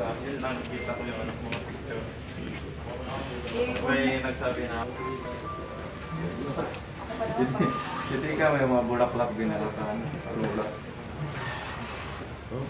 sa akin, nakikita ko yung ano, mga picture. May nagsabi na Hindi ka may mga bulaklak binalakan. Rula. Oh.